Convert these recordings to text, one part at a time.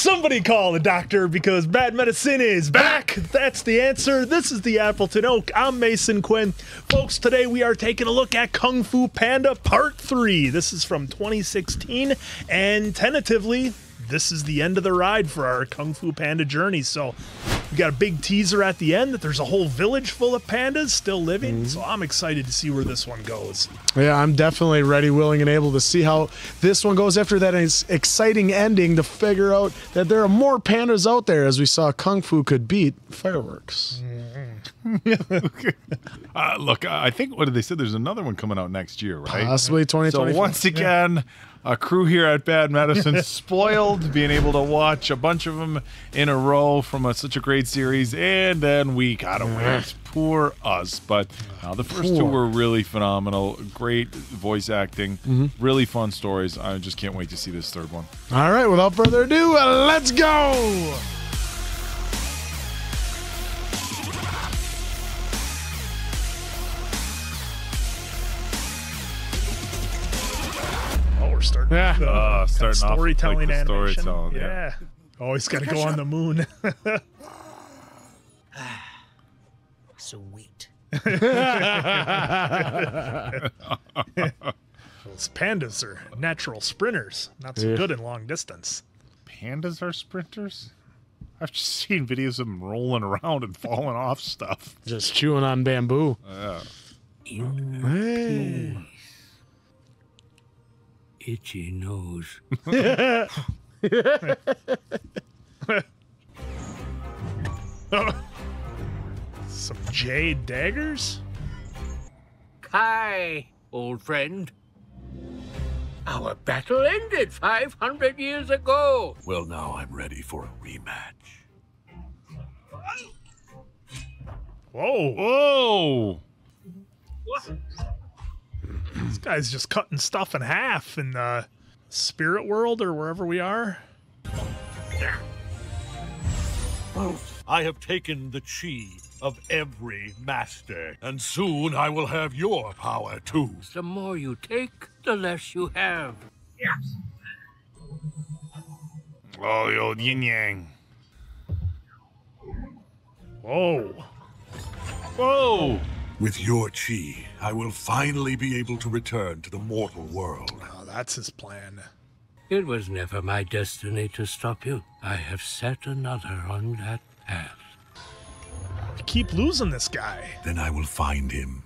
Somebody call a doctor because bad medicine is back. That's the answer. This is the Appleton Oak. I'm Mason Quinn. Folks, today we are taking a look at Kung Fu Panda Part 3. This is from 2016, and tentatively, this is the end of the ride for our Kung Fu Panda journey. So, we got a big teaser at the end that there's a whole village full of pandas still living. So, I'm excited to see where this one goes. Yeah, I'm definitely ready, willing, and able to see how this one goes after that exciting ending to figure out that there are more pandas out there as we saw Kung Fu could beat fireworks. Uh, look, I think what did they say? There's another one coming out next year, right? Possibly 2020. So 2020. once again, a crew here at Badd Medicine spoiled being able to watch a bunch of them in a row from a, such a great series, and then we gotta wait. Poor us, but uh, the first two were really phenomenal. Great voice acting, really fun stories. I just can't wait to see this third one. All right, without further ado, let's go. We're starting. Yeah. with, Uh, starting off with, like, storytelling the animation. storytelling, yeah. yeah. Always got to go on the moon. Sweet. Those pandas are natural sprinters, not so Yeah. good in long distance. Pandas are sprinters. I've just seen videos of them rolling around and falling off stuff. Just chewing on bamboo. Yeah. Hey. Itchy nose. Some jade daggers? Hi, old friend. Our battle ended 500 years ago. Well, now I'm ready for a rematch. Whoa, Whoa! This guy's just cutting stuff in half in the spirit world or wherever we are. I have taken the chi of every master, and soon I will have your power too. The more you take, the less you have. Yes. Oh, the old yin yang. Whoa. Whoa! With your chi, I will finally be able to return to the mortal world. Oh, that's his plan. It was never my destiny to stop you. I have set another on that path. We keep losing this guy. Then I will find him.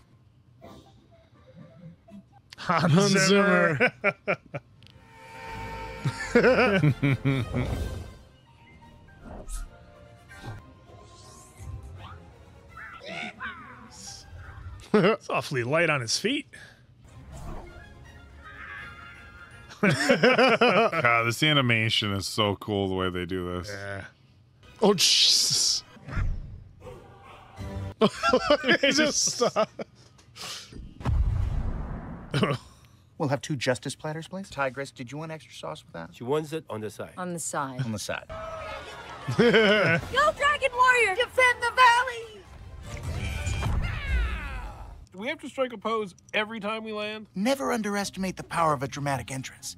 Hans, Zimmer. Zimmer. it's awfully light on his feet. God, this animation is so cool the way they do this. Yeah. Oh, Jesus. He just stopped. We'll have two justice platters, please. Tigress, did you want extra sauce with that? She wants it on the side. on the side. On the side. Go, Dragon Warrior! Defend the valley! Do we have to strike a pose every time we land? Never underestimate the power of a dramatic entrance.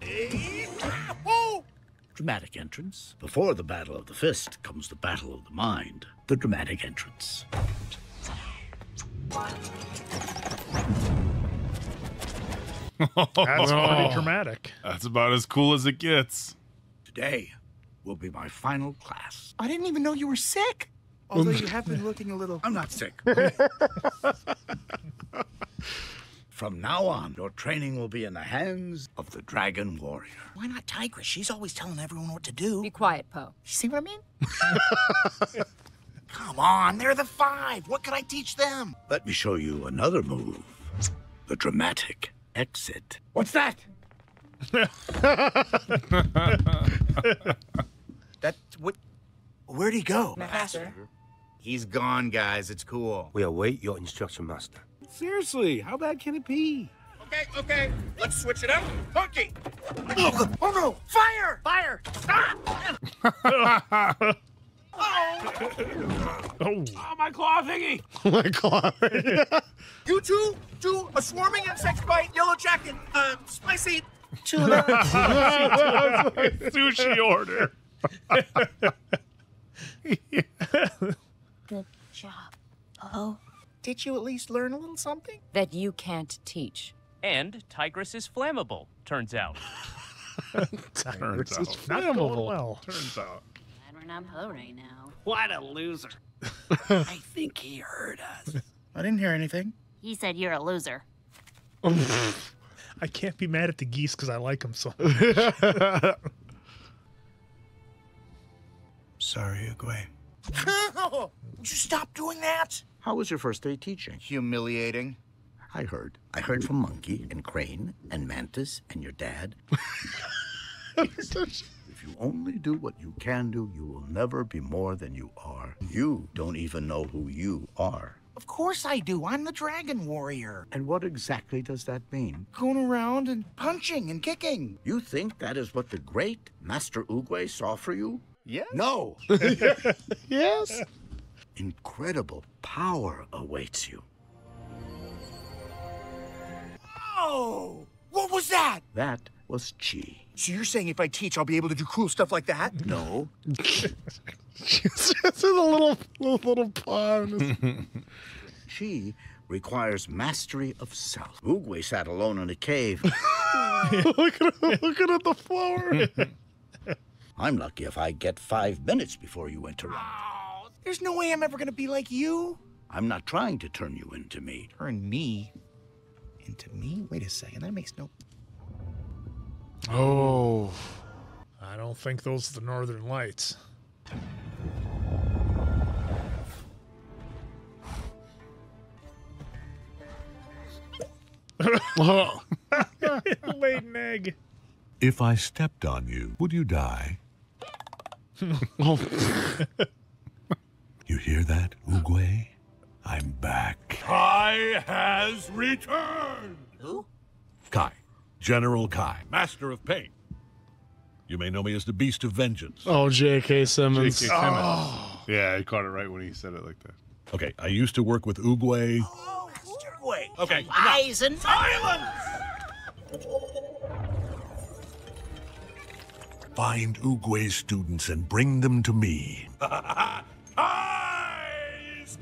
Dramatic entrance. Before the battle of the fist comes the battle of the mind. The dramatic entrance. That's pretty dramatic. That's about as cool as it gets. Today will be my final class. I didn't even know you were sick. Although um, you have been looking a little. I'm not sick. From now on, your training will be in the hands of the Dragon Warrior. Why not Tigress? She's always telling everyone what to do. Be You quiet, Po. see what I mean? Come on, they're the five. What could I teach them? Let me show you another move. The dramatic exit. What's that? That what? Where'd he go? Master. He's gone, guys. It's cool. We await your instruction, Master. Seriously, how bad can it be? Okay, okay. Let's switch it up. Funky. Oh, oh no! Fire! Fire! Stop! Oh, Oh, my claw thingy! Oh my God. You two do a swarming insect bite, yellow jacket, uh, spicy. Sushi order. Good job. Oh. Did you at least learn a little something? That you can't teach. And Tigress is flammable, turns out. Turns It's out. not going flammable. well. Turns out. Glad we're not Po right now. What a loser. I think he heard us. I didn't hear anything. He said you're a loser. I can't be mad at the geese because I like them so. much. Sorry, Oogway. Would you stop doing that? How was your first day teaching? Humiliating. I heard. I heard from Monkey and Crane and Mantis and your dad. if you only do what you can do, you will never be more than you are. You don't even know who you are. Of course I do. I'm the Dragon Warrior. And what exactly does that mean? Going around and punching and kicking. You think that is what the great Master Oogway saw for you? Yes. No! Yes. Incredible power awaits you. Oh! What was that? That was Chi. So you're saying if I teach, I'll be able to do cool stuff like that? No, Just a little, little, little paw. Chi requires mastery of self. Oogway sat alone in a cave. look at him, looking at the flower. I'm lucky if I get five minutes before you interrupt. Oh, there's no way I'm ever gonna be like you. I'm not trying to turn you into me. Turn me into me? Wait a second. That makes no. Oh. I don't think those are the Northern Lights. Laid an egg. If I stepped on you, would you die? Oh. You hear that, Oogway? I'm back. Kai has returned. Who? Kai. General Kai, Master of Pain. You may know me as the Beast of Vengeance. Oh, J.K. Simmons. J.K. Simmons. Oh. Yeah, I caught it right when he said it like that. Okay, I used to work with Oogway. Oh, Master Way. Okay, Eyes and Silence! Find Oogway's students and bring them to me. Kai's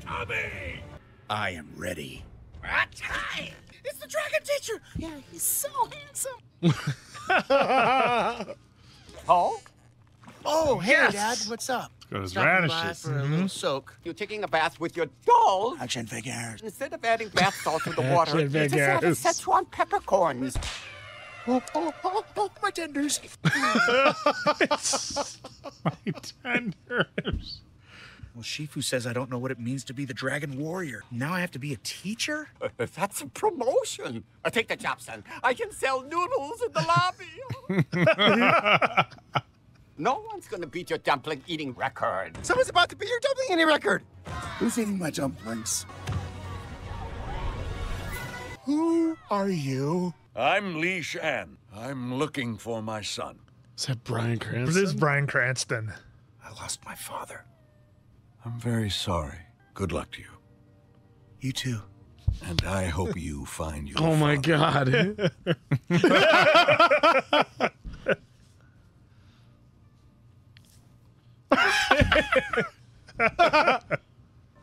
coming! I am ready. Ah, Kai! It's the dragon teacher! Yeah, he's so handsome. Paul? Oh, hey, Yes! Dad. What's up? Got his Stopping by radishes. for a mm-hmm. little soak. You're taking a bath with your dolls? Action figures. Instead of adding bath salt to the water, Action you just added figures. Szechuan peppercorns. Oh, oh, oh, oh, my tenders. My tenders. Well, Shifu says I don't know what it means to be the Dragon Warrior. Now I have to be a teacher? Uh, uh, that's a promotion. I take the job, son. I can sell noodles in the lobby. no one's gonna beat your dumpling eating record. Someone's about to beat your dumpling eating record. Who's eating my dumplings? Who are you? I'm Li Shan. I'm looking for my son. Is that Bryan Cranston? This is Bryan Cranston. I lost my father. I'm very sorry. Good luck to you. You too. And I hope you find your Oh my father. God.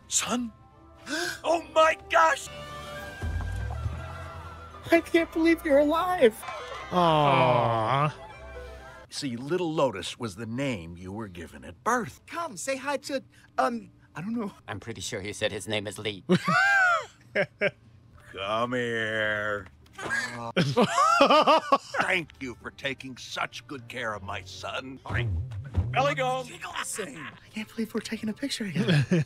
Son? Oh my gosh! I can't believe you're alive. Aww. See, Little Lotus was the name you were given at birth. Come, say hi to, um, I don't know. I'm pretty sure he said his name is Li. Come here. Thank you for taking such good care of my son. Belly go. I can't believe we're taking a picture together.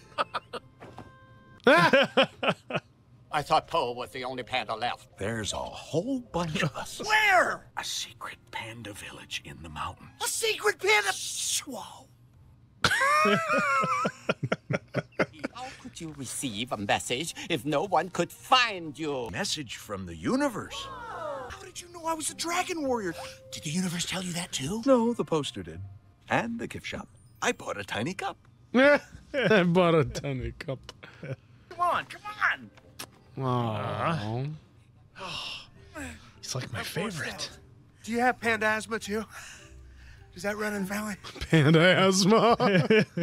I thought Po was the only panda left. There's a whole bunch of us. Where? A secret panda village in the mountains. A secret panda. Whoa. How could you receive a message if no one could find you? Message from the universe. How did you know I was a dragon warrior? Did the universe tell you that too? No, the poster did. And the gift shop. I bought a tiny cup. I bought a tiny cup. Come on, come on. Aww. He's like my favorite. Do you have panda asthma too? Does that run invalid? Panda asthma.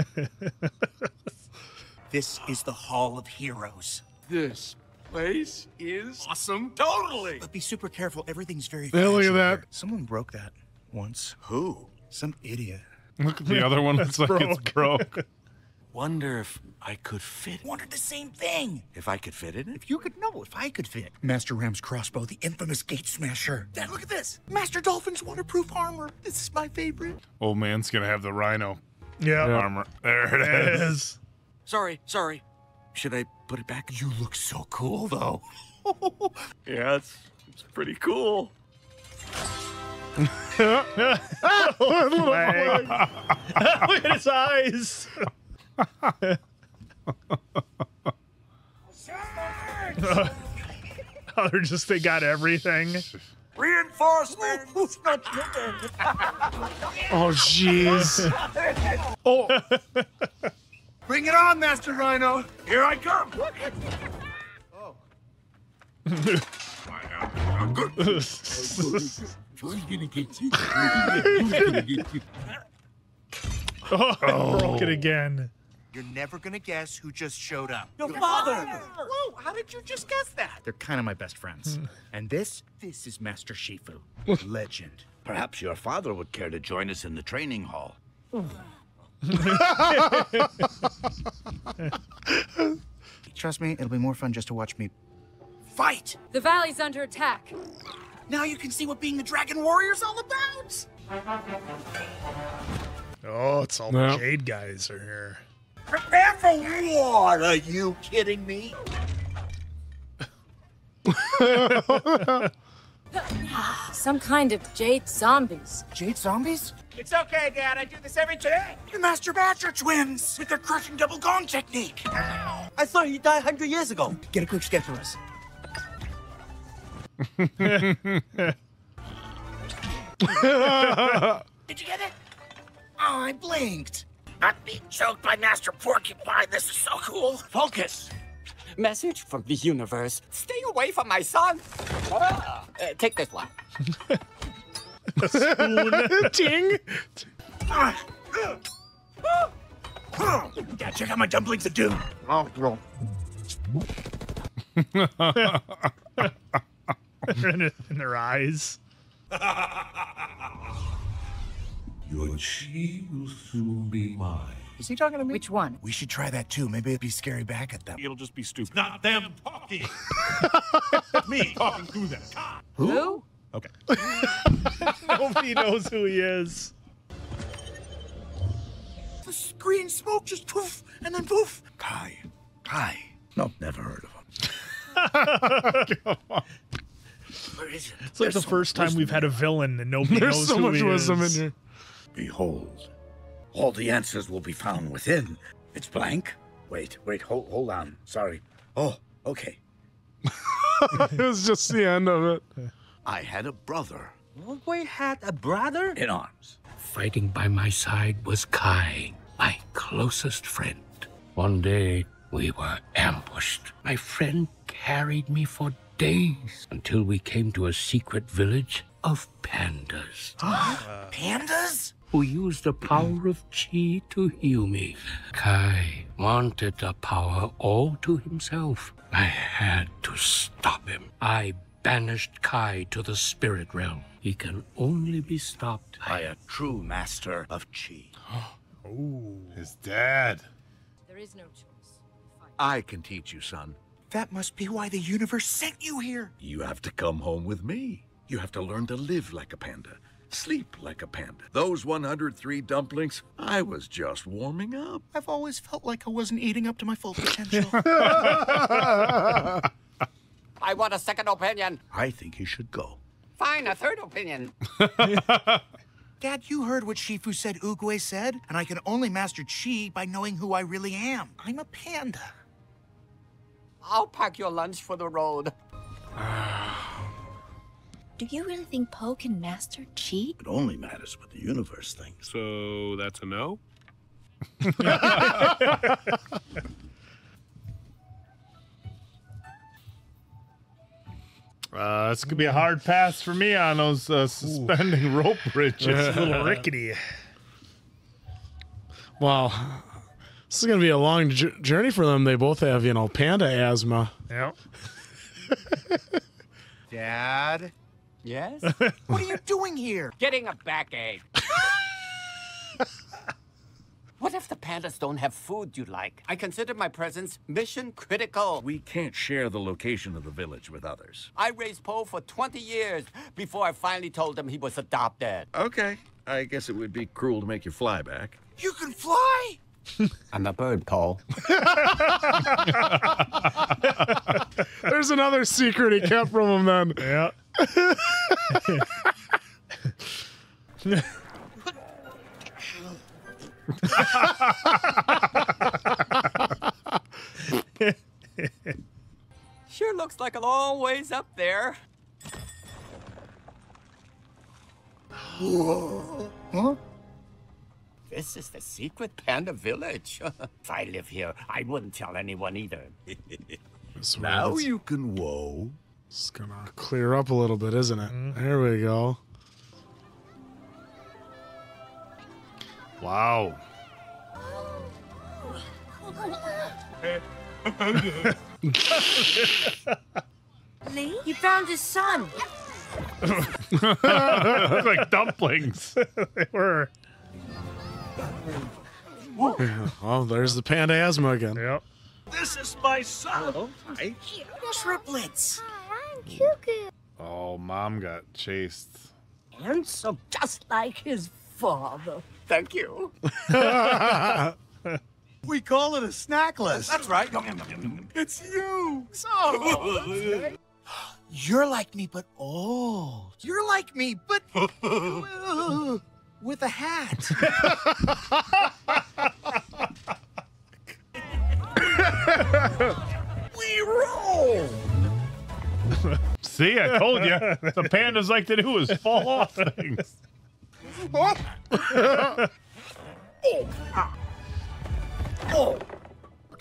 This is the Hall of Heroes. This place is Awesome. totally. But be super careful. Everything's very Yeah, look at fragile that. here. Someone broke that once. Who? Some idiot. Look at the other one. It's like it's broke. Wonder if I could fit it. Wanted the same thing. If I could fit it in? If you could know, if I could fit. Master Ram's crossbow, the infamous gate smasher. Dad, look at this. Master Dolphin's waterproof armor. This is my favorite. Old man's gonna have the rhino Yeah. armor. There it It is. is. Sorry, sorry. Should I put it back? You look so cool, though. Yeah, it's, it's pretty cool. Flag. Look at his eyes. oh, they're just they got everything. Reinforcements! Oh, jeez. Oh. Bring it on, Master Rhino. Here I come! oh, oh, broke it again. You're never gonna guess who just showed up. Your father! Whoa, how did you just guess that? They're kind of my best friends. Hmm. and this, this is Master Shifu. Legend. Perhaps your father would care to join us in the training hall. Trust me, it'll be more fun just to watch me fight. The valley's under attack. Now you can see what being a Dragon Warrior's all about. Oh, it's all Yeah. the Jade guys are here. Prepare for war! Are you kidding me? Some kind of jade zombies. Jade zombies? It's okay, Dad. I do this every day. The Master Badger twins with their crushing double gong technique. I thought he died 100 years ago. Get a quick sketch for us. Did you get it? Oh, I blinked. Not being choked by Master Porcupine. This is so cool. Focus. Message from the universe. Stay away from my son. Ah, uh, take this one. Ting. Dad, check out my dumplings of doom. Oh, bro. in, in their eyes. Your chi will soon be mine. Is he talking to me? Which one? We should try that too. Maybe it'd be scary back at them. It'll just be stupid. Not them talking. Me talking through them. Who? Okay. Nobody knows who he is. The green smoke just poof and then poof. Kai. Kai. No, never heard of him. Where is it? It's like the first time we've had a villain and nobody There's knows so who much he wisdom in is. here. Behold, all the answers will be found within. It's blank. Wait, wait, hold, hold on. Sorry. Oh, okay. it was just the end of it. I had a brother We had a brother? in arms. Fighting by my side was Kai, my closest friend. One day, we were ambushed. My friend carried me for days until we came to a secret village of pandas Pandas? Who used the power of chi to heal me. Kai wanted the power all to himself. I had to stop him. I banished Kai to the spirit realm. He can only be stopped By a true master of chi. Oh, his dad. There is no choice. I can teach you, son. That must be why the universe sent you here. You have to come home with me. You have to learn to live like a panda, sleep like a panda. Those 103 dumplings, I was just warming up. I've always felt like I wasn't eating up to my full potential. I want a second opinion. I think he should go. Fine, a third opinion. Dad, you heard what Shifu said Oogway said, and I can only master Chi by knowing who I really am. I'm a panda. I'll pack your lunch for the road. Do you really think Po can master cheat? It only matters what the universe thinks. So that's a no? Uh, this could be a hard pass for me on those uh, suspending rope bridges. It's a little rickety. Well, this is going to be a long j- journey for them. They both have, you know, panda asthma. Yeah. Dad, Yes? what are you doing here? Getting a backache. what if the pandas don't have food you like? I consider my presence mission critical. We can't share the location of the village with others. I raised Po for 20 years before I finally told him he was adopted. Okay. I guess it would be cruel to make you fly back. You can fly? I'm a bird, Po. There's another secret he kept from him then. Yeah. Sure looks like a long ways up there. Whoa. Huh? This is the secret panda village. if I live here, I wouldn't tell anyone either. Now you can whoa. It's going to clear up a little bit, isn't it? Mm-hmm. There we go. Wow. Li? He found his son. like dumplings. they were. Oh, there's the panda asthma again. Yep. This is my son. Triplets. Oh, mom got chased. Handsome, just like his father. Thank you. We call it a snackless. That's right. It's you. So. You're like me, but old. You're like me, but with a hat. we roll. See, I told you. the pandas like to do is fall off things. What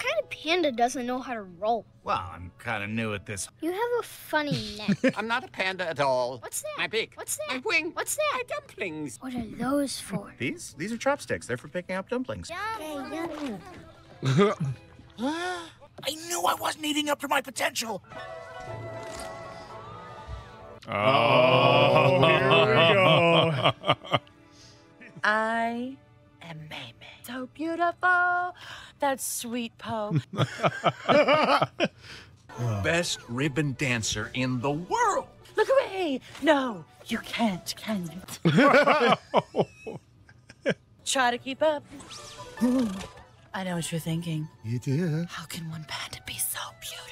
kind of panda doesn't know how to roll? Well, I'm kind of new at this. You have a funny neck. I'm not a panda at all. What's that? My beak. What's that? My wing. What's that? My dumplings. What are those for? These these are chopsticks. They're for picking up dumplings. Okay, I knew I wasn't eating up to my potential. Oh, here we go. I am Mei Mei. So beautiful. That's sweet Po. Best ribbon dancer in the world. Look away. No, you can't, can you? Try to keep up. I know what you're thinking. You do. How can one panda be so beautiful?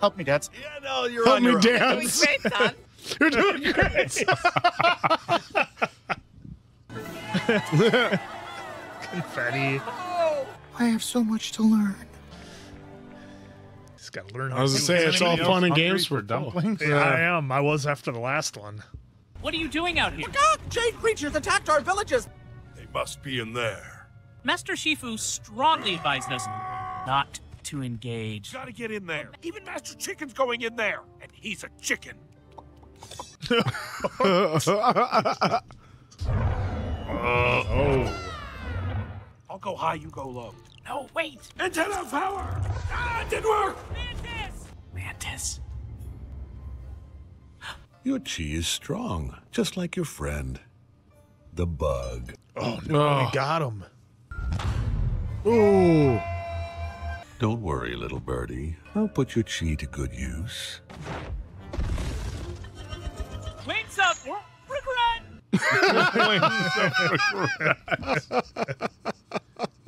Help me, dance. Yeah, no, you're Help on me your dance. Great, son. You're doing great. Confetti. I have so much to learn. He's got to learn how I was to going to say, it's all fun and games for for dumplings? Yeah, I am. I was after the last one. What are you doing out here? Ah, jade creatures attacked our villages. They must be in there. Master Shifu strongly advised us not to engage. Gotta get in there. Even Master Chicken's going in there, and he's a chicken. Oh. I'll go high, you go low. No, wait. Antenna power! Ah, it didn't work! Mantis! Mantis. Your chi is strong, just like your friend, the bug. Oh, no. Oh. We got him. Ooh. Don't worry, little birdie. I'll put your chi to good use. Wings up! Regret!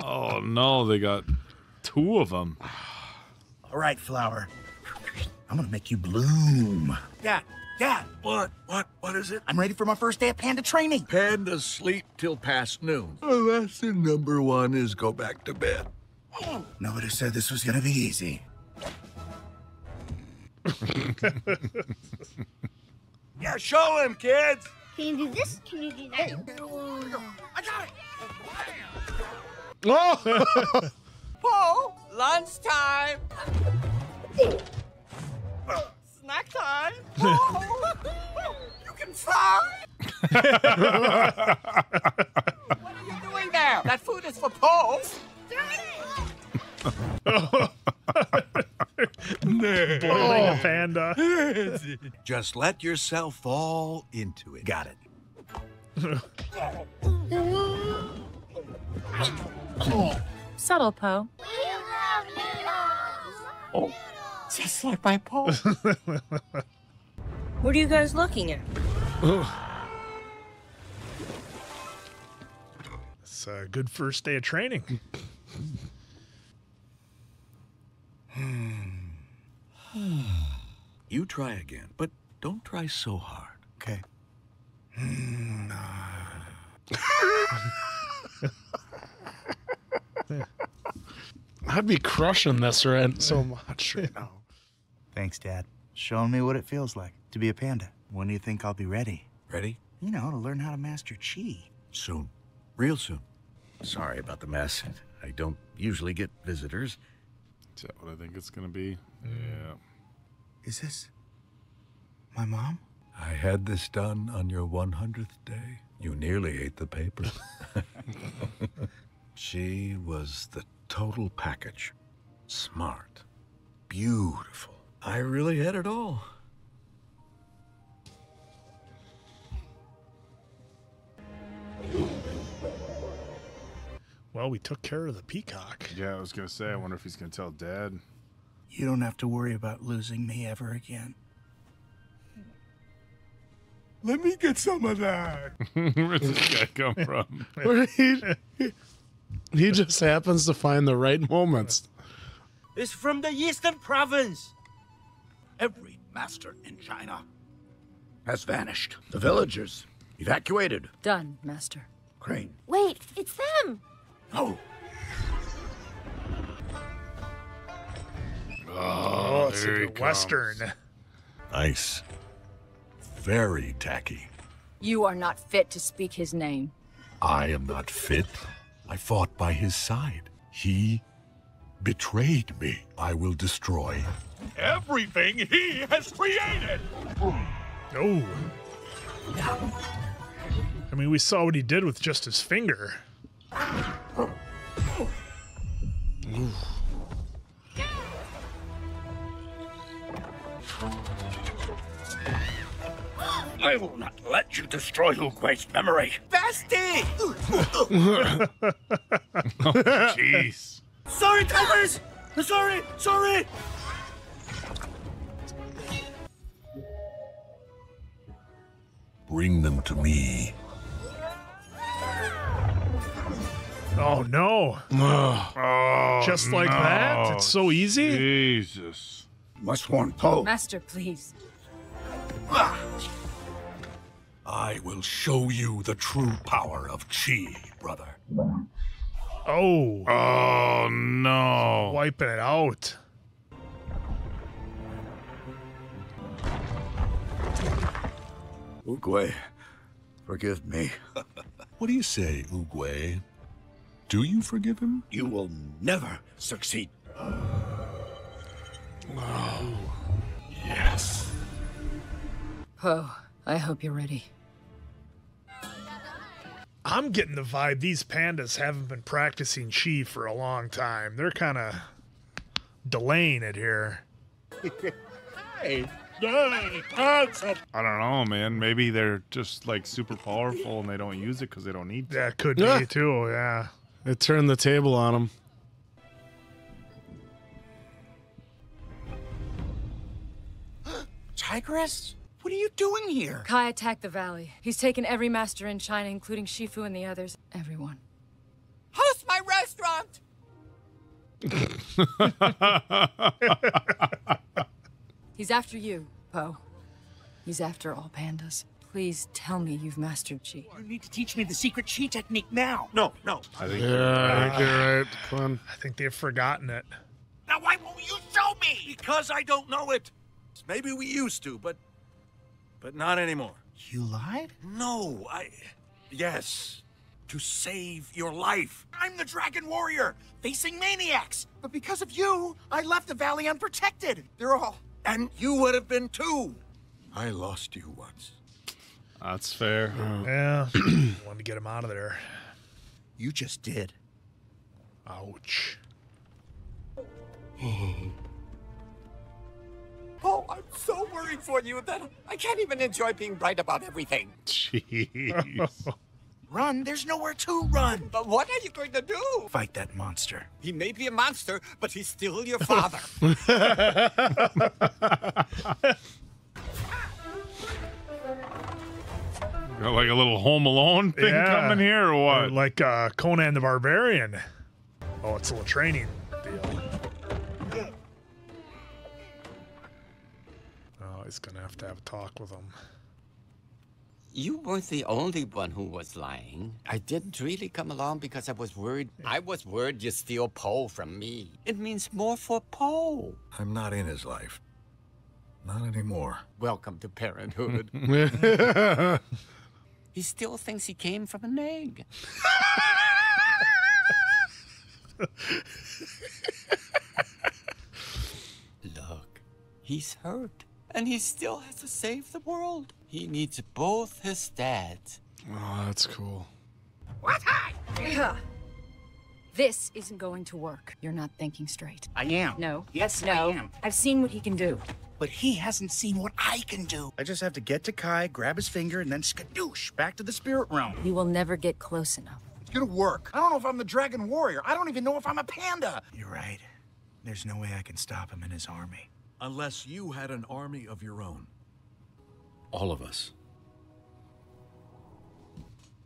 oh no, they got two of them. All right, flower. I'm gonna make you bloom. Dad, Dad. What? What? What is it? I'm ready for my first day of panda training. Pandas sleep till past noon. Oh, lesson number one is go back to bed. Nobody said this was gonna be easy. Yeah, show him, kids. Can you do this? Can you do that? I got it. Oh. Po, lunchtime. snack time. Oh, you can fly. what are you doing there? That food is for Po. Boiling a panda. Just let yourself fall into it. Got it. Subtle, Po. Oh, just like my Po. What are you guys looking at? It's a good first day of training. You try again, but don't try so hard. Okay. I'd be crushing this right so much right now. Thanks, Dad. Showing me what it feels like to be a panda. When do you think I'll be ready? Ready? You know, to learn how to master chi. Soon. Real soon. Sorry about the mess. I don't usually get visitors. Is that what I think it's gonna be? Mm. Yeah. Is this my mom? I had this done on your 100th day. You nearly ate the paper. She was the total package. Smart. Beautiful. I really had it all. Well, we took care of the peacock. Yeah, I was gonna say. I wonder if he's gonna tell Dad. You don't have to worry about losing me ever again. Let me get some of that. Where's this guy come from? Where he, he just happens to find the right moments. It's from the Eastern Province. Every master in China Has vanished. The villagers evacuated. Done, Master. Crane. Wait, it's them. It's here like he a comes. western. Nice. Very tacky. You are not fit to speak his name. I am not fit. I fought by his side. He betrayed me. I will destroy. Everything he has created. No. I mean, we saw what he did with just his finger. I will not let you destroy Oogway's memory. Bestie! Jeez. Sorry, Tigers! Sorry, sorry! Bring them to me. Oh no! Oh, Just like that? It's so easy? Jesus. Must warn Po. Master, please. Ah. I will show you the true power of Chi, brother. Oh, Oh no. wiping it out. Oogway, forgive me. What do you say, Oogway? Do you forgive him? You will never succeed. Oh, Yes. Oh, I hope you're ready. I'm getting the vibe these pandas haven't been practicing chi for a long time. They're kind of delaying it here. Hey, yay, handsome. I don't know, man. Maybe they're just like super powerful and they don't use it because they don't need to. That could Yeah. be too, yeah. It turned the table on them. Tigress? What are you doing here? Kai attacked the valley. He's taken every master in China, including Shifu and the others. Everyone. Host my restaurant! He's after you, Po. He's after all pandas. Please tell me you've mastered Chi. You need to teach me the secret chi technique now. No, no. I think. Yeah, I think you're right, Quinn. I think they've forgotten it. Now why won't you show me? Because I don't know it. Maybe we used to, but but not anymore. You lied? No, I yes. To save your life. I'm the Dragon Warrior, facing maniacs. But because of you, I left the valley unprotected. They're all and you would have been too. I lost you once. That's fair. Yeah. Oh. Wanted to get him out of there. You just did. Ouch. Oh, I'm so worried for you that I can't even enjoy being right about everything. Jeez. Run, there's nowhere to run. But what are you going to do? Fight that monster. He may be a monster, but he's still your father. Got like a little Home Alone thing coming here, or what? Like uh, Conan the Barbarian. Oh, it's a little training he's gonna have to have a talk with him. You weren't the only one who was lying. I didn't really come along because I was worried. I was worried you steal Po from me. It means more for Po. I'm not in his life. Not anymore. Welcome to parenthood. he still thinks he came from an egg. Look, he's hurt, and he still has to save the world. He needs both his dads. Oh, that's cool. What? This isn't going to work. You're not thinking straight. I am. No. Yes, no. I am. I've seen what he can do. But he hasn't seen what I can do. I just have to get to Kai, grab his finger, and then skadoosh back to the spirit realm. You will never get close enough. It's gonna work. I don't know if I'm the dragon warrior. I don't even know if I'm a panda. You're right. There's no way I can stop him in his army. Unless you had an army of your own. All of us.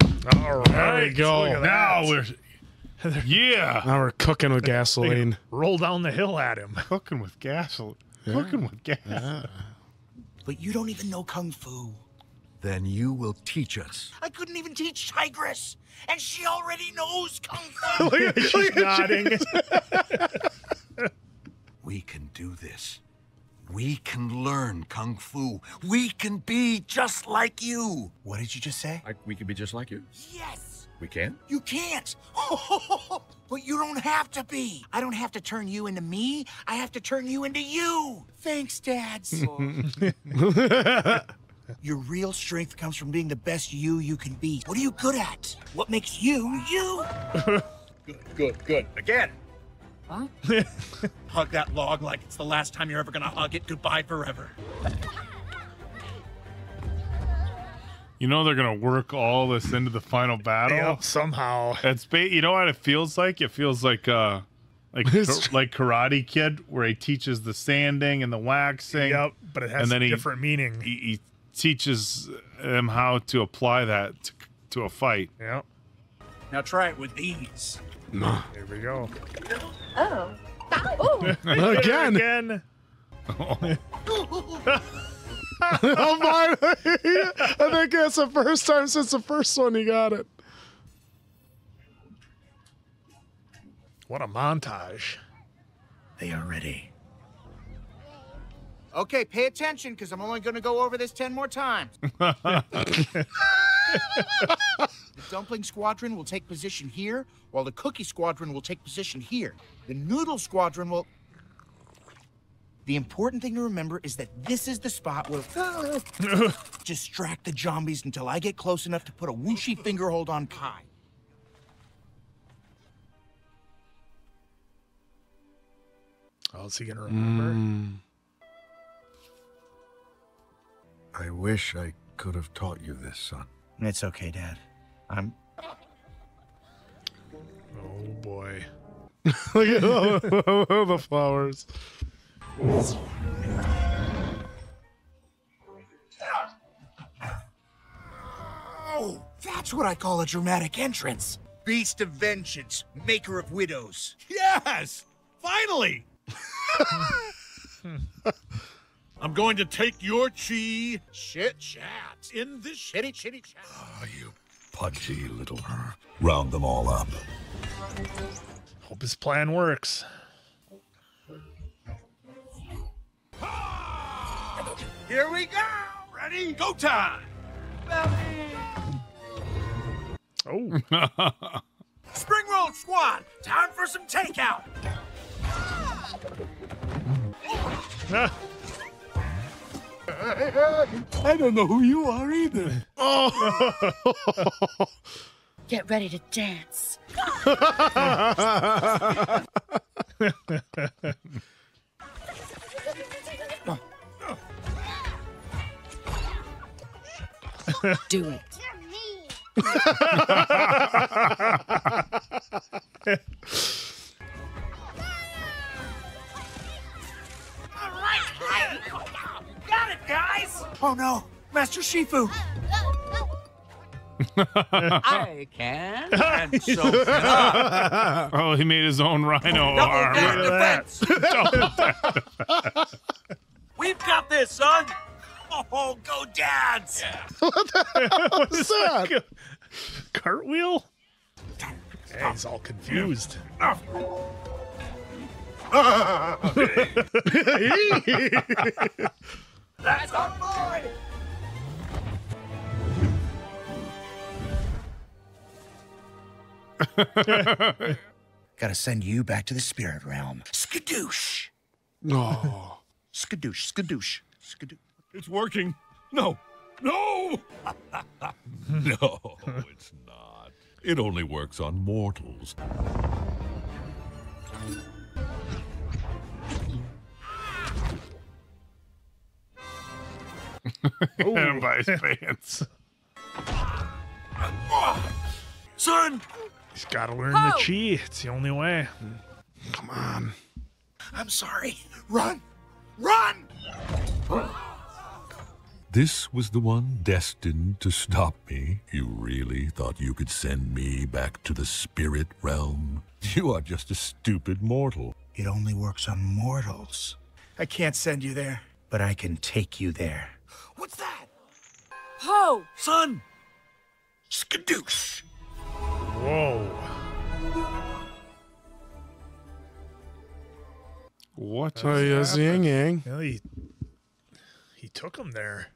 All right. There we go. Now we're yeah. Now we're cooking with gasoline. roll down the hill at him. Cooking with gasoline. Cooking with gas. But you don't even know kung fu. Then you will teach us. I couldn't even teach Tigress, and she already knows kung fu. Look at she's nodding. We can do this. We can learn kung fu. We can be just like you. What did you just say? we can be just like you. Yes. We can? You can't. but you don't have to be. I don't have to turn you into me. I have to turn you into you. Thanks, dads. Your real strength comes from being the best you you can be. What are you good at? What makes you you? Good, good, good. Again. Huh? Hug that log like it's the last time you're ever gonna hug it. Goodbye forever. You know they're gonna work all this into the final battle. Yep, somehow. It's ba- you know what it feels like? It feels like uh like It's- like Karate Kid where he teaches the sanding and the waxing. Yep, but it has and then a he, different meaning. He, he teaches them how to apply that to, to a fight. Yep. Now try it with these. Here we go. Oh. Oh. Again. Again. oh my! I think that's the first time since the first one he got it. What a montage. They are ready. Okay, pay attention, because I'm only going to go over this 10 more times. the dumpling squadron will take position here, while the cookie squadron will take position here. The noodle squadron will. The important thing to remember is that this is the spot where. distract the zombies until I get close enough to put a whooshy finger hold on Kai. Oh, is he gonna remember? Mm. I wish I could have taught you this, son. It's okay, Dad. I'm. Oh boy. Look at all the flowers. Oh, that's what I call a dramatic entrance. Beast of Vengeance, Maker of Widows. Yes! Finally! I'm going to take your chi Shit chat. in this Chitty chitty chat. Oh, Pudgy little. Her. Round them all up. Hope his plan works. Here we go. Ready? Go time. Oh. Spring roll squad. Time for some takeout. Ah. I don't know who you are either. Oh. Get ready to dance. Do it. All right, got it, guys. Oh no, Master Shifu. I can, and so can I. oh, he made his own rhino Double arm. down Look at defense. that. We've got this, son. Oh, go dads. what the hell was that? Cartwheel? Yeah, he's all confused. That's our boy. Gotta send you back to the spirit realm. Skadoosh. Oh. Skadoosh, skadoosh, skadoosh. It's working. No. No! no, it's not. It only works on mortals. Hit him by his pants. Son, He's got to learn Oh. the chi. It's the only way. Come on. I'm sorry. Run! Run! This was the one destined to stop me. You really thought you could send me back to the spirit realm? You are just a stupid mortal. It only works on mortals. I can't send you there, but I can take you there. What's that? Ho! Son, Skadoosh! Whoa. What? are you yin yang. Well, he, he took him there.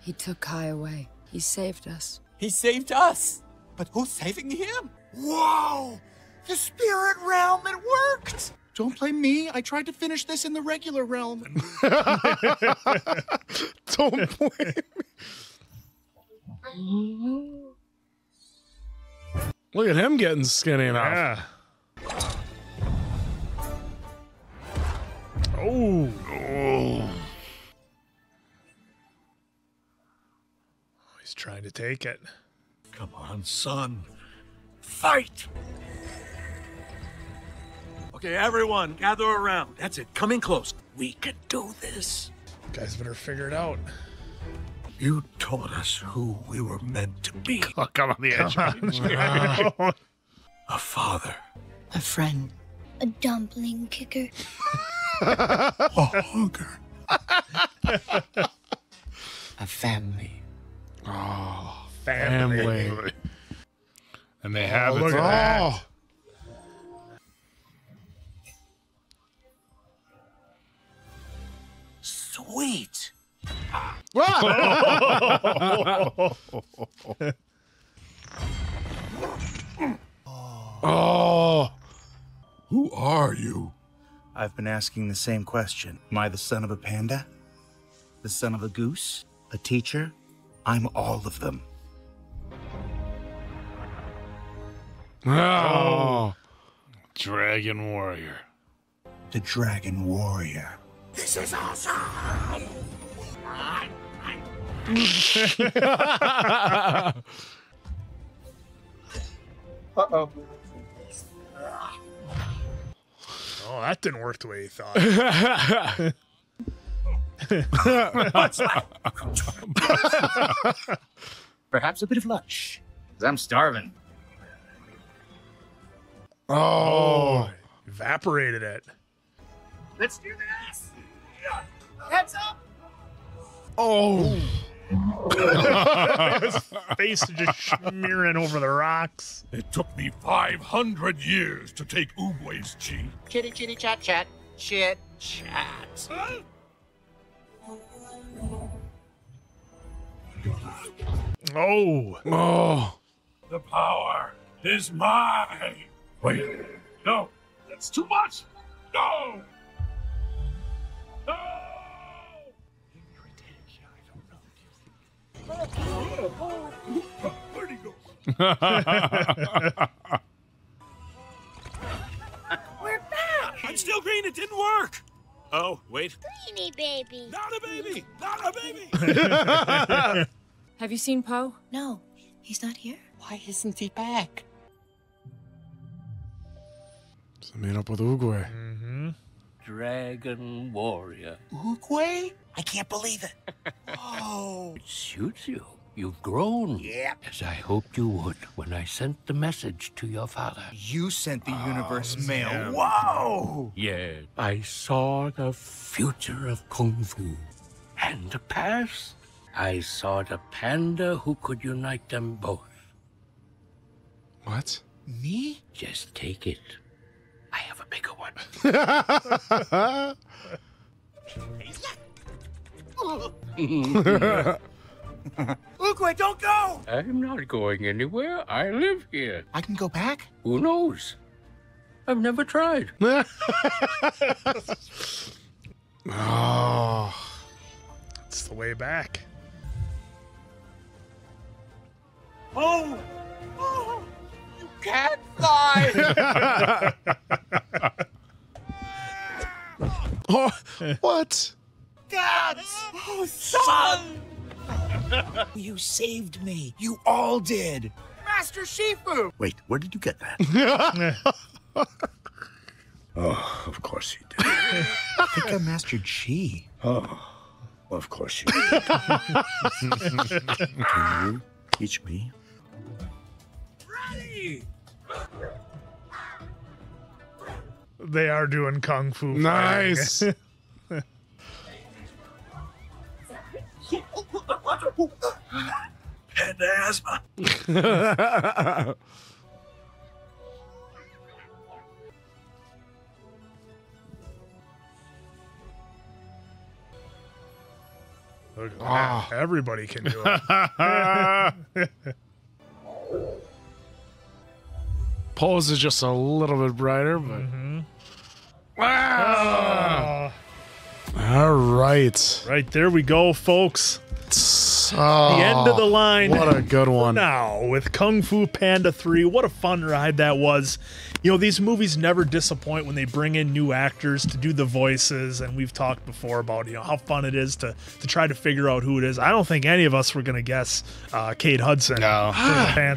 He took Kai away. He saved us. He saved us. But who's saving him? Whoa! The spirit realm, it worked! Don't blame me. I tried to finish this in the regular realm. Don't blame me. Look at him getting skinny enough. Yeah. Oh. Oh. He's trying to take it. Come on, son. fight. Okay, everyone, gather around. That's it. Come in close. We can do this. Guys better figure it out. You taught us who we were meant to be. Oh, come on the edge. of my chair. A father. A friend. A dumpling kicker. A hugger. A family. Oh, Family. family. And they oh, have Oh, it. look at that. Oh. Sweet. Oh. Who are you? I've been asking the same question. Am I the son of a panda? The son of a goose? A teacher? I'm all of them. Ah. Oh. Dragon Warrior. The Dragon Warrior. This is awesome. Uh-oh. Oh, that didn't work the way he thought. Perhaps a bit of lunch. Because I'm starving. Oh. Evaporated it. Let's do this. Heads up. Oh. His face is just smearing over the rocks. It took me 500 years to take Oogway's chi. Chitty chitty chat chat. Chit chat. Oh. Oh. The power is mine. Wait. No. That's too much. No. We're back! I'm still green. It didn't work. Oh, wait. Greeny baby. Not a baby. Not a baby. Have you seen Po? No, he's not here. Why isn't he back? So meet up with Oogway. Mm-hmm. Dragon warrior. Oogway? I can't believe it. Oh. It suits you. You've grown. Yep. As I hoped you would when I sent the message to your father. You sent the ah, universe mail. Sam. Whoa! Yeah. I saw the future of Kung Fu. And the past. I saw the panda who could unite them both. What? Me? Just take it. I have a bigger one. Oogway, don't go! I'm not going anywhere. I live here. I can go back? Who knows? I've never tried. Oh. It's the way back. Oh! Oh! You can't fly! oh, what? Dad! Oh, son! you saved me. You all did. Master Shifu! Wait, where did you get that? oh, of course you did. I think I mastered Chi. Oh, of course you did. Can you teach me? They are doing kung fu. Nice. fighting. Panda asthma. Look at Ah. Everybody can do it. Pose is just a little bit brighter, but. Ah! All right. Right there we go, folks. Oh, the end of the line. What a good one. Now with Kung Fu Panda 3, what a fun ride that was. You know, these movies never disappoint when they bring in new actors to do the voices, and we've talked before about you know how fun it is to to try to figure out who it is. I don't think any of us were gonna guess uh, Kate Hudson. No,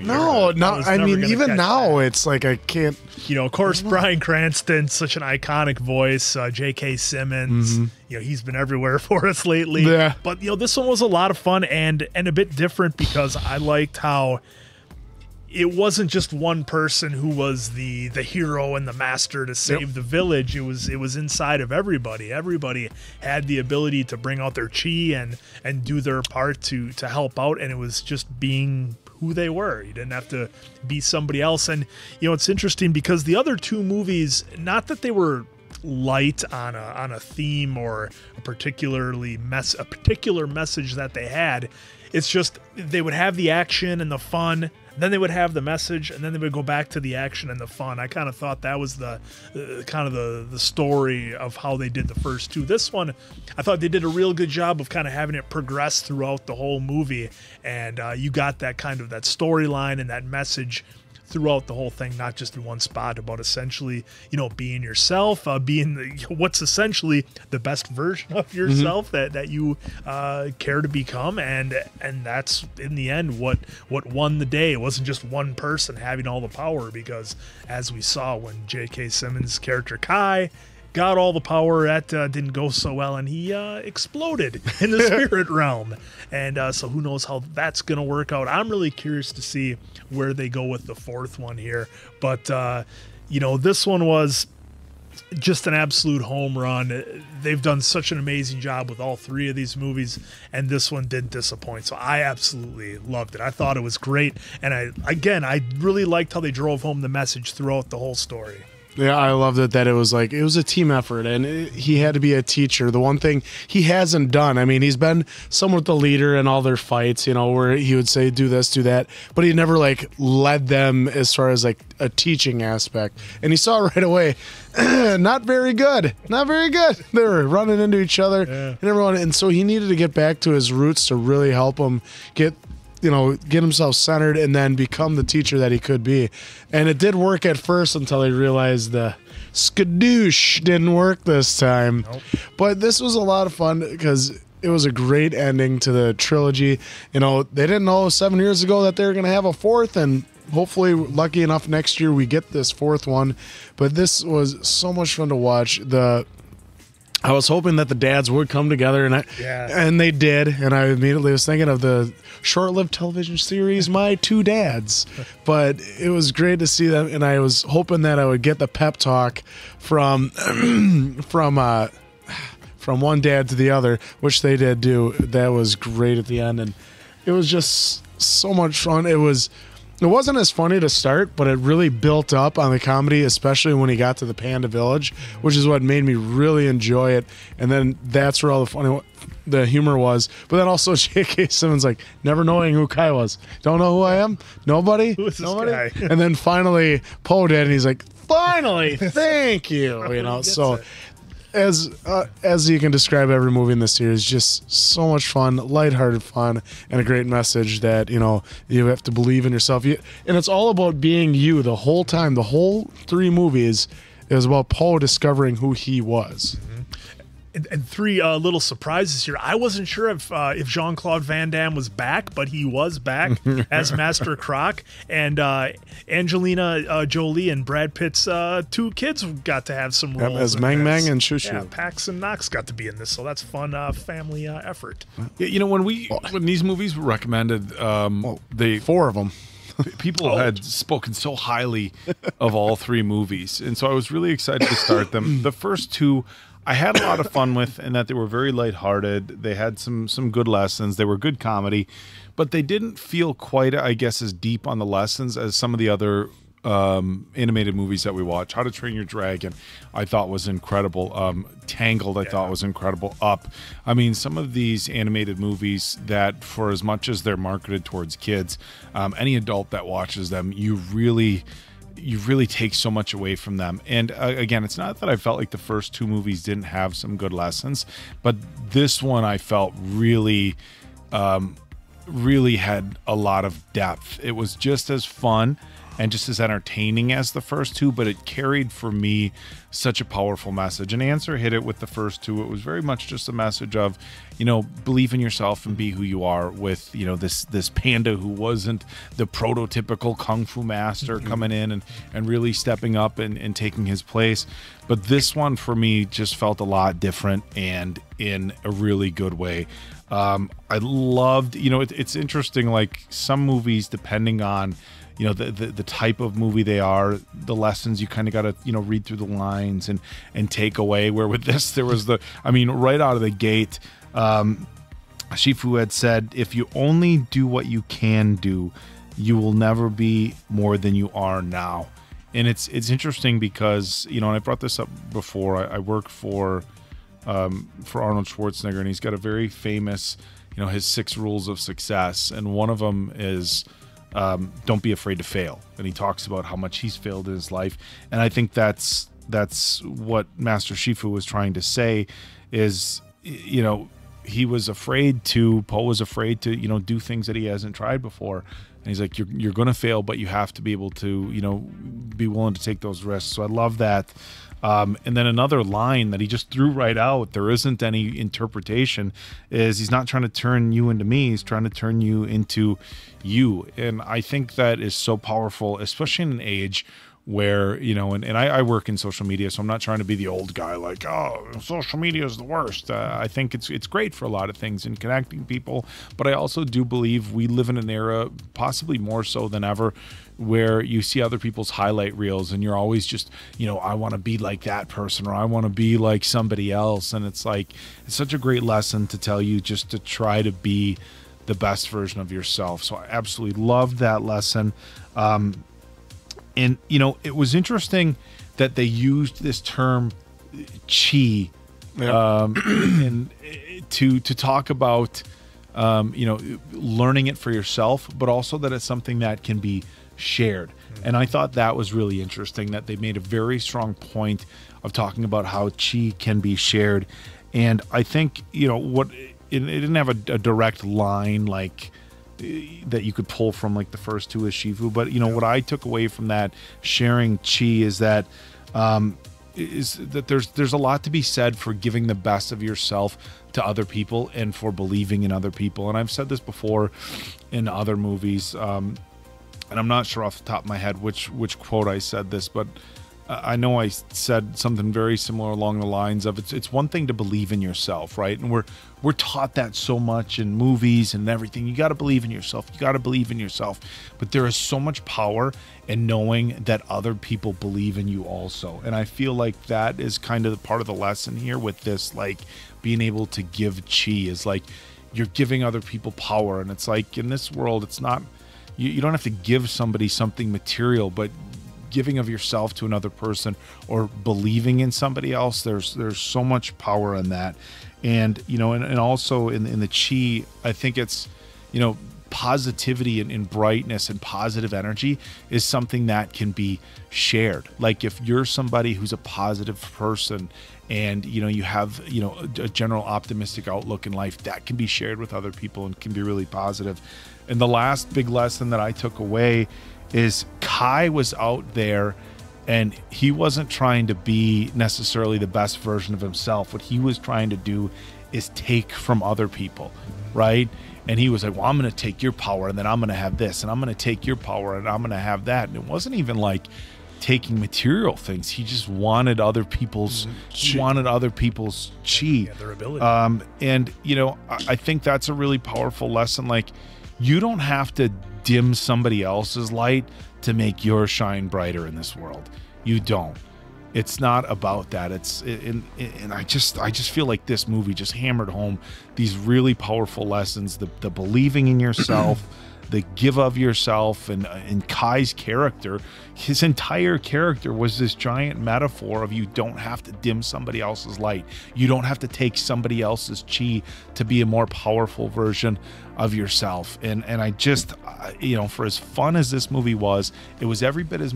No, no. I mean, even now, it's like I can't. you know, of course, Bryan Cranston, such an iconic voice. Uh, J.K. Simmons, Mhm. you know, he's been everywhere for us lately. Yeah. But you know, this one was a lot of fun and and a bit different because I liked how it wasn't just one person who was the the hero and the master to save the village. It was it was inside of everybody. Everybody had the ability to bring out their chi and and do their part to to help out, and it was just being who they were. You didn't have to be somebody else. And you know, it's interesting because the other two movies, not that they were light on a on a theme or a particularly mess a particular message that they had. It's just they would have the action and the fun, then they would have the message, and then they would go back to the action and the fun. I kind of thought that was the uh, kind of the the story of how they did the first two. This one, I thought they did a real good job of kind of having it progress throughout the whole movie, and uh, you got that kind of that storyline and that message throughout the whole thing, not just in one spot, about essentially, you know, being yourself, uh, being the, what's essentially the best version of yourself that, that you uh, care to become, and and that's in the end what what won the day. It wasn't just one person having all the power, because as we saw when J.K. Simmons' character Kai got all the power that uh, didn't go so well and he uh, exploded in the spirit realm. And uh, so who knows how that's gonna work out. I'm really curious to see where they go with the fourth one here. But uh, you know this one was just an absolute home run. They've done such an amazing job with all three of these movies and this one didn't disappoint. So i absolutely loved it. I thought it was great and i again i really liked how they drove home the message throughout the whole story Yeah, I loved it that it was like it was a team effort, and it, he had to be a teacher. The one thing he hasn't done, I mean, he's been somewhat the leader in all their fights, you know, where he would say do this, do that, but he never like led them as far as like a teaching aspect. And he saw right away, not very good, not very good. They were running into each other and everyone, and so he needed to get back to his roots to really help him get you know, get himself centered and then become the teacher that he could be. And it did work at first until he realized the skadoosh didn't work this time. But this was a lot of fun because it was a great ending to the trilogy. You know, they didn't know seven years ago that they were going to have a fourth, and hopefully, lucky enough, next year we get this fourth one. But this was so much fun to watch. The I was hoping that the dads would come together, and I, Yeah. and they did. And I immediately was thinking of the short-lived television series "My Two Dads," but it was great to see them. And I was hoping that I would get the pep talk from from uh, from one dad to the other, which they did do. That was great at the end, and it was just so much fun. It was. It wasn't as funny to start, but it really built up on the comedy, especially when he got to the Panda Village, which is what made me really enjoy it. And then that's where all the funny, the humor was. But then also J.K. Simmons like never knowing who Kai was. Don't know who I am. Nobody. Who is this Nobody. guy? and then finally Po did, and he's like, finally, thank you. You know, so it. As uh, as you can describe every movie in the series, just so much fun, lighthearted fun, and a great message that you know you have to believe in yourself. You, and it's all about being you the whole time. The whole three movies is about Po discovering who he was. And, and three uh, little surprises here. I wasn't sure if uh, if Jean Claude Van Damme was back, but he was back as Master Croc, and uh, Angelina uh, Jolie and Brad Pitt's uh, two kids got to have some Yep, roles as Mang this. Mang and Shushu. Yeah, Pax and Knox got to be in this, so that's fun uh, family uh, effort. Yeah, you know when we when these movies were recommended, um, they four of them. People had spoken so highly of all three movies, and so I was really excited to start them. The first two, I had a lot of fun with, in that they were very lighthearted. They had some some good lessons. They were good comedy, but they didn't feel quite, I guess, as deep on the lessons as some of the other um, animated movies that we watch. How to Train Your Dragon, I thought was incredible. Um, Tangled, I thought was incredible. Up, I mean, some of these animated movies that, for as much as they're marketed towards kids, um, any adult that watches them, you really you really take so much away from them. And uh, again, it's not that I felt like the first two movies didn't have some good lessons, but this one I felt really, um, really had a lot of depth. It was just as fun and just as entertaining as the first two, but it carried for me such a powerful message. And Answer hit it with the first two. It was very much just a message of, you know, believe in yourself and be who you are with, you know, this this panda who wasn't the prototypical kung fu master coming in and, and really stepping up and, and taking his place. But this one for me just felt a lot different and in a really good way. Um, I loved, you know, it, it's interesting, like some movies, depending on, you know the, the the type of movie they are the lessons you kind of got to you know read through the lines and and take away where with this there was the i mean right out of the gate um shifu had said if you only do what you can do you will never be more than you are now. And it's it's interesting because you know and i brought this up before i, I work for um, for Arnold Schwarzenegger, and he's got a very famous, you know, his six rules of success, and one of them is um, don't be afraid to fail. And he talks about how much he's failed in his life, and I think that's that's what Master Shifu was trying to say, is you know he was afraid to Po was afraid to you know do things that he hasn't tried before. And he's like, you're, you're going to fail, but you have to be able to, you know, be willing to take those risks. So I love that. Um, and then another line that he just threw right out, there isn't any interpretation, is he's not trying to turn you into me, he's trying to turn you into you. And I think that is so powerful, especially in an age where, you know, and, and I, I work in social media, so I'm not trying to be the old guy like, oh, social media is the worst. Uh, I think it's it's great for a lot of things in connecting people, but I also do believe we live in an era, possibly more so than ever, where you see other people's highlight reels and you're always just, you know, I want to be like that person or I want to be like somebody else. And it's like, it's such a great lesson to tell you just to try to be the best version of yourself. So I absolutely loved that lesson. Um, and you know, it was interesting that they used this term chi um, and uh, to to talk about um, you know learning it for yourself, but also that it's something that can be shared. And I thought that was really interesting that they made a very strong point of talking about how chi can be shared. And I think you know what it, it didn't have a, a direct line like that you could pull from like the first two of Shifu. But you know what I took away from that sharing chi is that um, is that there's there's a lot to be said for giving the best of yourself to other people and for believing in other people. And I've said this before in other movies, um, and I'm not sure off the top of my head which which quote I said this, but I know I said something very similar along the lines of it's it's one thing to believe in yourself, right? And we're we're taught that so much in movies and everything. You got to believe in yourself. You got to believe in yourself. But there is so much power in knowing that other people believe in you also. And I feel like that is kind of part of the lesson here with this like being able to give chi is like you're giving other people power and it's like in this world it's not you, you don't have to give somebody something material, but giving of yourself to another person or believing in somebody else there's there's so much power in that. And you know and, and also in, in the chi i think it's you know positivity and, and brightness and positive energy is something that can be shared. Like if you're somebody who's a positive person and you know you have you know a, a general optimistic outlook in life that can be shared with other people and can be really positive. Positive and the last big lesson that i took away is Kai was out there and he wasn't trying to be necessarily the best version of himself. What he was trying to do is take from other people, right? And he was like, Well, I'm going to take your power and then I'm going to have this and I'm going to take your power and I'm going to have that. And it wasn't even like taking material things. He just wanted other people's mm-hmm. wanted other people's chi, yeah, their ability. Um, and you know, I, I think that's a really powerful lesson. Like, you don't have to dim somebody else's light to make your shine brighter in this world. You don't. It's not about that. It's and, and I just I just feel like this movie just hammered home these really powerful lessons. The the believing in yourself. the give of yourself and and Kai's character, his entire character was this giant metaphor of you don't have to dim somebody else's light. You don't have to take somebody else's chi to be a more powerful version of yourself. And and I just you know, for as fun as this movie was, it was every bit as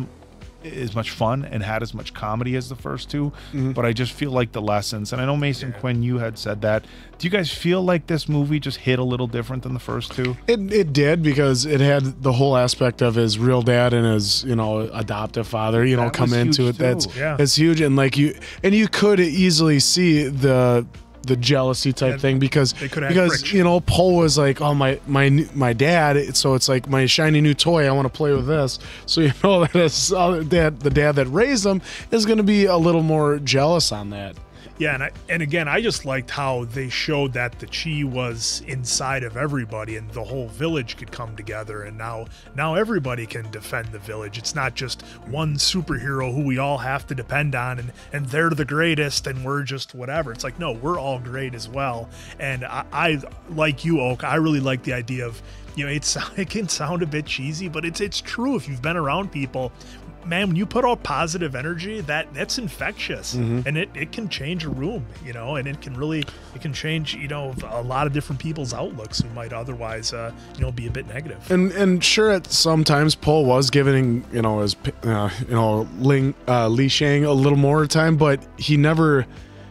as much fun and had as much comedy as the first 2 mm-hmm. but I just feel like the lessons. And I know Mason yeah. Quinn, you had said that. Do you guys feel like this movie just hit a little different than the first two? It it did because it had the whole aspect of his real dad and his you know adoptive father you know come into it. Too. That's yeah. that's huge and like you and you could easily see the the jealousy type thing because because you know Paul was like oh my my my dad so it's like my shiny new toy I want to play with this. So you know that his dad uh, the dad that raised him is going to be a little more jealous on that yeah, and I, and again, I just liked how they showed that the chi was inside of everybody, and the whole village could come together, and now now everybody can defend the village. It's not just one superhero who we all have to depend on, and and they're the greatest, and we're just whatever. It's like no, we're all great as well. And I, I like you, Oak. I really like the idea of you know it's it can sound a bit cheesy but it's it's true if you've been around people man, when you put out positive energy, that that's infectious, mm-hmm. and it, it can change a room, you know, and it can really it can change, you know, a lot of different people's outlooks who might otherwise, uh, you know, be a bit negative. And and sure, at sometimes Paul was giving you know his uh, you know Ling uh, Li Shang a little more time, but he never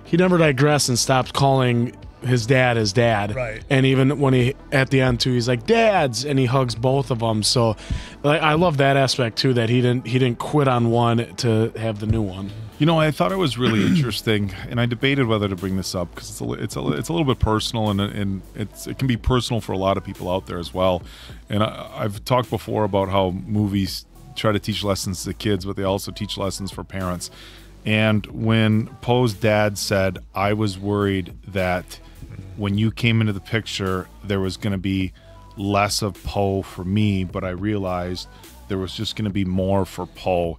he never digressed and stopped calling his dad is dad. Right. And even when he at the end too, he's like dads, and he hugs both of them. So, like, I love that aspect too. That he didn't he didn't quit on one to have the new one. You know, I thought it was really interesting, and I debated whether to bring this up because it's a, it's a, it's a little bit personal, and and it's it can be personal for a lot of people out there as well. And I, I've talked before about how movies try to teach lessons to kids, but they also teach lessons for parents. And when Po's dad said, I was worried that when you came into the picture, there was going to be less of Po for me, but I realized there was just going to be more for Po.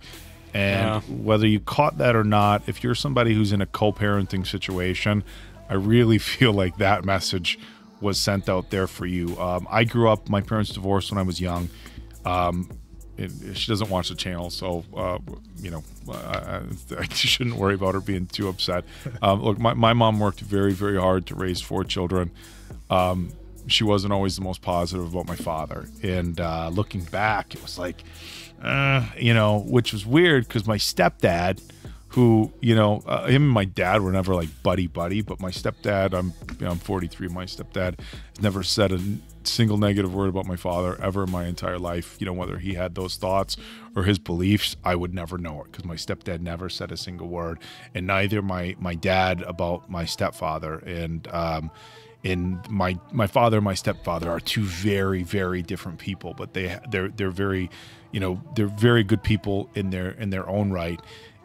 And yeah. whether you caught that or not, if you're somebody who's in a co parenting situation, I really feel like that message was sent out there for you. Um, I grew up, my parents divorced when I was young. Um, it, she doesn't watch the channel, so uh, you know, I, I shouldn't worry about her being too upset. Um, look, my, my mom worked very, very hard to raise four children. Um, she wasn't always the most positive about my father, and uh, looking back, it was like, uh, you know, which was weird because my stepdad, who you know, uh, him and my dad were never like buddy buddy, but my stepdad, I'm you know, I'm 43, my stepdad never said a single negative word about my father ever in my entire life. You know, whether he had those thoughts or his beliefs, I would never know it because my stepdad never said a single word, and neither my my dad about my stepfather. And um, and my my father and my stepfather are two very very different people, but they they're they're very, you know, they're very good people in their in their own right.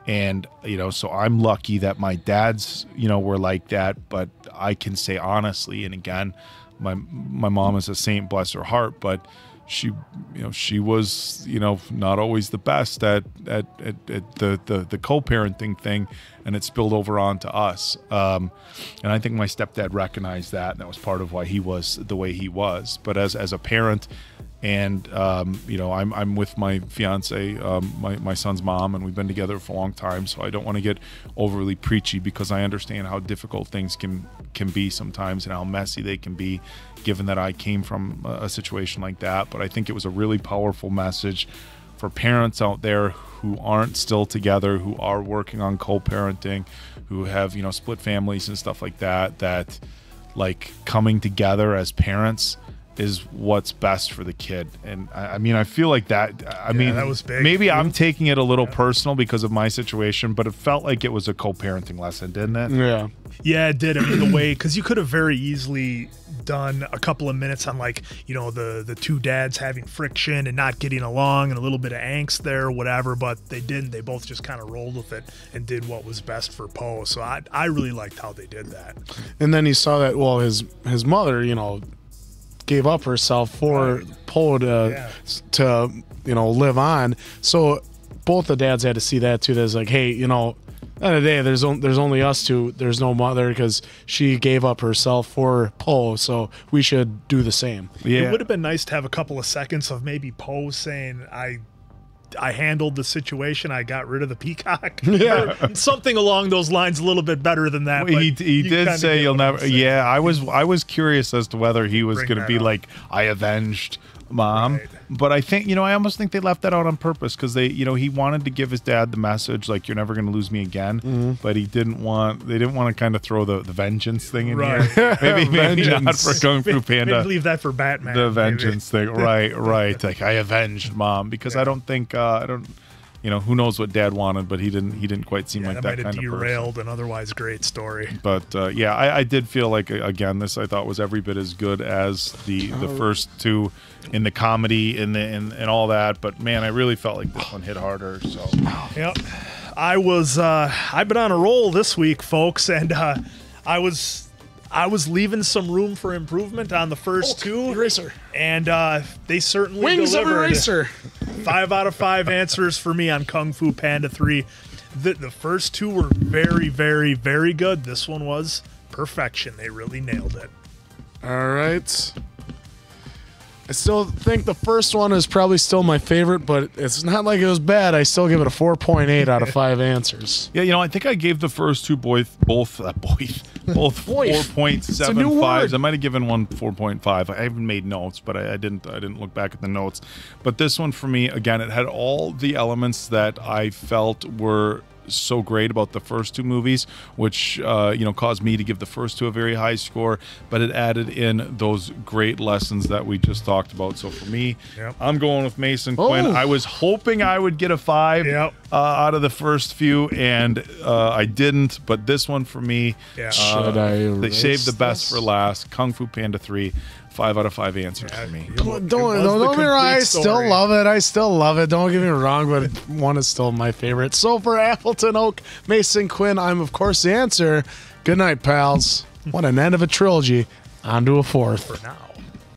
And you know, so I'm lucky that my dads, you know, were like that. But I can say honestly, and again, my my mom is a saint, bless her heart, but she you know she was you know not always the best at at, at, at the, the the co-parenting thing and it spilled over onto us. Um, and i think my stepdad recognized that and that was part of why he was the way he was. But as as a parent and um, you know I'm, I'm with my fiance um, my, my son's mom and we've been together for a long time so i don't want to get overly preachy because i understand how difficult things can can be sometimes and how messy they can be given that i came from a, a situation like that. But i think it was a really powerful message for parents out there who aren't still together who are working on co-parenting who have you know split families and stuff like that that like coming together as parents is what's best for the kid. And I, I mean, I feel like that. I mean, that was big. Maybe I'm taking it a little personal because of my situation, but it felt like it was a co-parenting lesson, didn't it? Yeah. Yeah, it did. I mean, the way because you could have very easily done a couple of minutes on like you know the the two dads having friction and not getting along and a little bit of angst there, or whatever. But they didn't. They both just kind of rolled with it and did what was best for Po. So I I really liked how they did that. And then he saw that well his his mother, you know, gave up herself for Po to to you know live on. So both the dads had to see that too. There's like, hey, you know, at the end of the day, there's on, there's only us two. There's no mother because she gave up herself for Po. So we should do the same. Yeah, It would have been nice to have a couple of seconds of maybe Po saying, I I handled the situation. I got rid of the peacock. Yeah. Something along those lines, a little bit better than that. Well, he he did say you'll never. Yeah, I was I was curious as to whether he was going to be up. like I avenged mom, but I think you know I almost think they left that out on purpose because they you know he wanted to give his dad the message like you're never going to lose me again, Mhm. but he didn't want they didn't want to kind of throw the, the vengeance thing in Right. here. maybe maybe not Vengeance. for Kung Fu Maybe Panda. leave that for Batman. the maybe. vengeance thing, right? Right. Like I avenged mom because I don't think uh, I don't. You know who knows what dad wanted, but he didn't. He didn't quite seem Yeah, like that that, might have kind of person. derailed an otherwise great story. But uh, yeah, I, I did feel like again, this I thought was every bit as good as the the Oh. first two in the comedy and the and, and all that. But man, I really felt like this one hit harder. So Yep. I was uh I've been on a roll this week, folks, and uh I was I was leaving some room for improvement on the first two. Eraser. And uh they certainly Wings of delivered. Eraser. Five out of five answers for me on Kung Fu Panda 3. The the first two were very, very, very good. This one was perfection. They really nailed it. All right. I still think the first one is probably still my favorite, but it's not like it was bad. I still give it a 4.8 out of 5 answers. yeah, you know, I think I gave the first two boys both uh, both four Boy. point It's a new seven fives. word. I might have given one four point five. I haven't made notes, but I, I didn't. I didn't look back at the notes. But this one for me, again, it had all the elements that I felt were so great about the first two movies, which uh, you know caused me to give the first two a very high score. But it added in those great lessons that we just talked about. So for me, Yep. I'm going with Mason Oh. Quinn. I was hoping I would get a five Yep. uh, out of the first few, and uh, I didn't. But this one for me, Yeah. uh, Should I they saved the best this? for last. Kung Fu Panda three, five out of five answers for me. Come on, It don't was don't, don't get me wrong. I still story. love it. I still love it. Don't get me wrong, but one is still my favorite. So for Appleton Oak, Mason Quinn, I'm of course the answer. Good night, pals. What an end of a trilogy. On to a fourth. For now.